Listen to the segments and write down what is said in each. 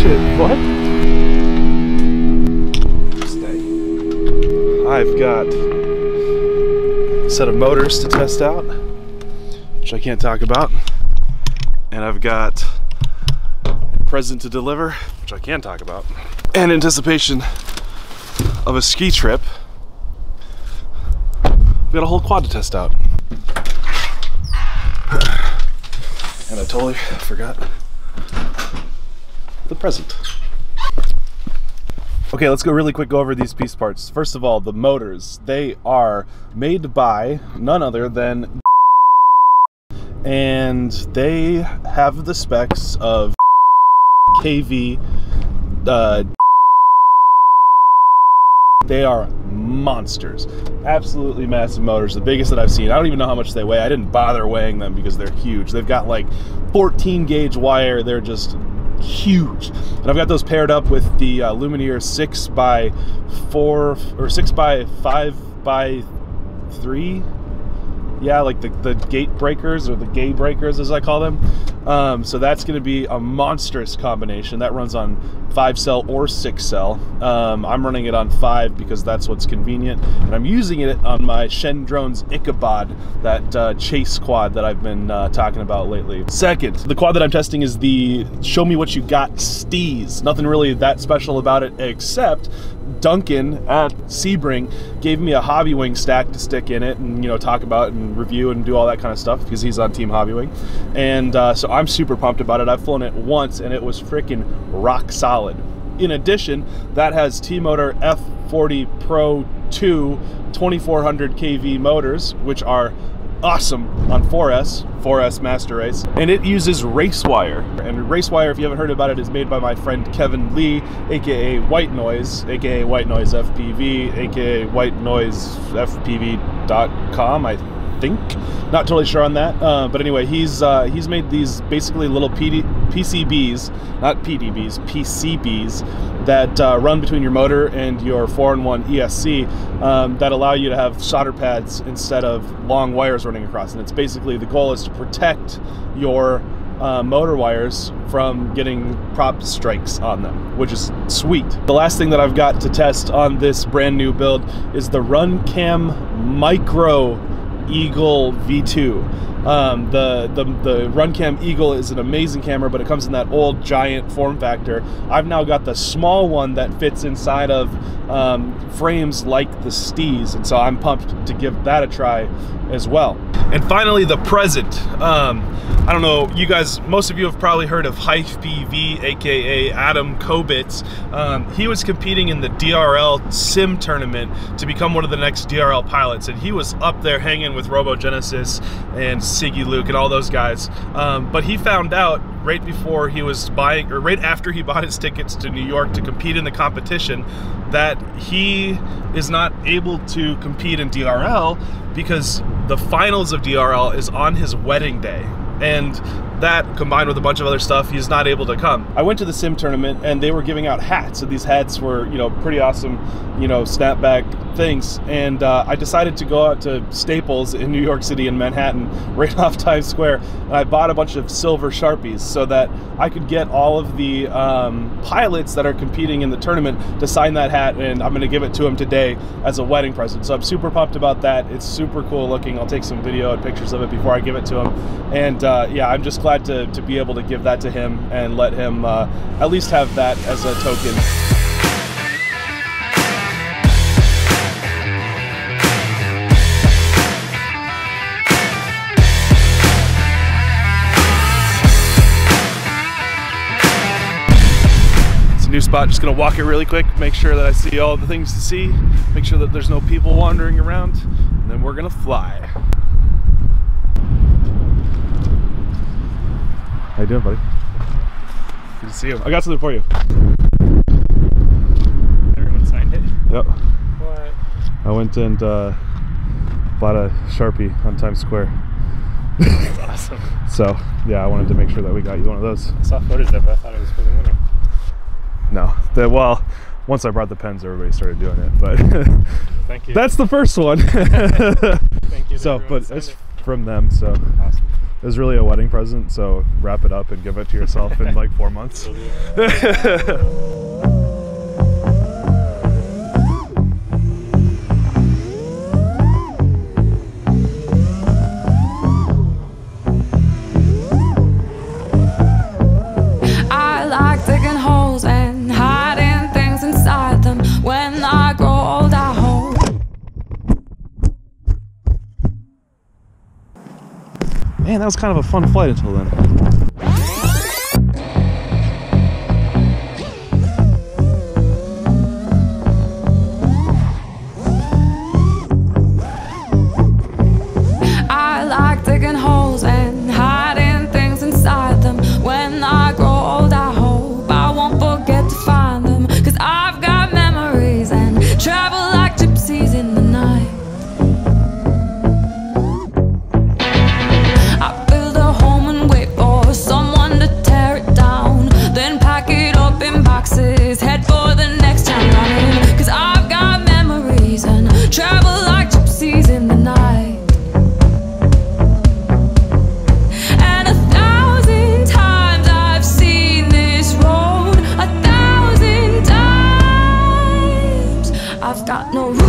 shit, what? Stay. I've got a set of motors to test out, which I can't talk about. And I've got a present to deliver, which I can talk about. And anticipation of a ski trip. We've got a whole quad to test out. And I totally forgot the present. Okay, let's go really quick go over these piece parts. First of all, the motors. They are made by none other than and they have the specs of KV uh, they are monsters. Absolutely massive motors, the biggest that I've seen. I don't even know how much they weigh. I didn't bother weighing them because they're huge. They've got like 14 gauge wire. They're just huge. And I've got those paired up with the uh, Lumenier 6 by 4 or 6 by 5 by 3 yeah, like the, the gate breakers or the gay breakers as I call them. Um, so that's going to be a monstrous combination. That runs on five cell or six cell. Um, I'm running it on five because that's what's convenient, and I'm using it on my Shen Drones Ichabod, that uh, chase quad that I've been uh, talking about lately. Second, the quad that I'm testing is the Show Me What You Got Steeze. Nothing really that special about it except Duncan at Sebring gave me a Hobbywing stack to stick in it and you know talk about and review and do all that kind of stuff because he's on Team Hobbywing, and uh, so I'm super pumped about it. I've flown it once and it was freaking rock solid. In addition, that has T-Motor F40 Pro 2 2400 kV motors, which are awesome on 4S, 4S Master Race, and it uses RaceWire. And RaceWire, if you haven't heard about it, is made by my friend Kevin Lee, aka White Noise, aka White Noise FPV, aka White Noise FPV.com, I think. Not totally sure on that, uh, but anyway, he's uh, he's made these basically little PD, PCBs, not PDBs, PCBs that uh, run between your motor and your 4-in-1 ESC um, that allow you to have solder pads instead of long wires running across. And it's basically the goal is to protect your uh, motor wires from getting prop strikes on them, which is sweet. The last thing that I've got to test on this brand new build is the RunCam Micro Eagle V2. Um, the, the, the RunCam Eagle is an amazing camera, but it comes in that old giant form factor. I've now got the small one that fits inside of um, frames like the Steeze, and so I'm pumped to give that a try as well. And finally, the present. Um, I don't know, you guys, most of you have probably heard of HypeBV, aka Adam Kobitz. Um, he was competing in the DRL Sim tournament to become one of the next DRL pilots, and he was up there hanging with Robogenesis and Siggy Luke and all those guys. Um, but he found out right before he was buying, or right after he bought his tickets to New York to compete in the competition, that he is not able to compete in DRL because the finals of DRL is on his wedding day and that combined with a bunch of other stuff he's not able to come. I went to the sim tournament and they were giving out hats and these hats were you know pretty awesome you know snapback things. And uh, i decided to go out to staples in new york city in manhattan right off times square and i bought a bunch of silver sharpies so that i could get all of the um, pilots that are competing in the tournament to sign that hat and i'm going to give it to him today as a wedding present. So i'm super pumped about that. It's super cool looking. I'll take some video and pictures of it before i give it to him and uh, yeah i'm just glad to, to be able to give that to him and let him uh, at least have that as a token. It's a new spot, just gonna walk it really quick, make sure that I see all the things to see, make sure that there's no people wandering around, and then we're gonna fly. How you doing, buddy? Good to see you. I got something for you. Everyone signed it. Yep. What? I went and uh, bought a Sharpie on Times Square. That's awesome. So, yeah, I wanted to make sure that we got you one of those. I saw photos of it. I thought it was for the winner. No. The, well, once I brought the pens, everybody started doing it. But Thank you. that's the first one. Thank you. so, but it's it. from them. So, awesome it was really a wedding present. So wrap it up and give it to yourself in like four months. man, that was kind of a fun flight until then. got no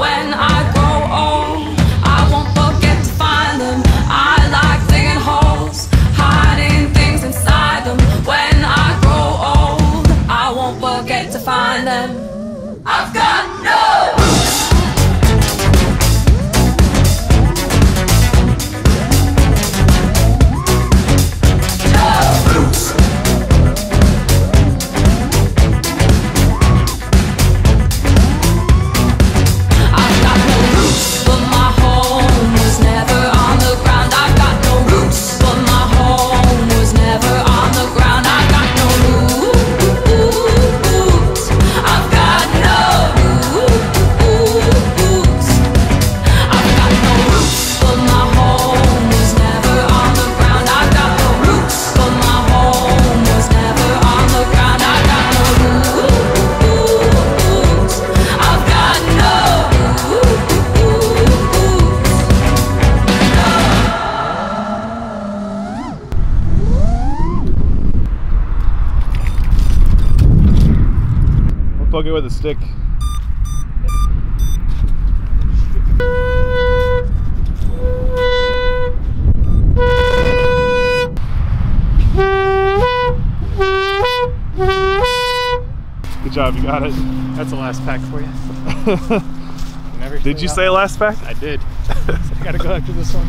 when I with a stick. Good job, you got it. That's the last pack for you. did you say last pack? I did. I gotta go after this one.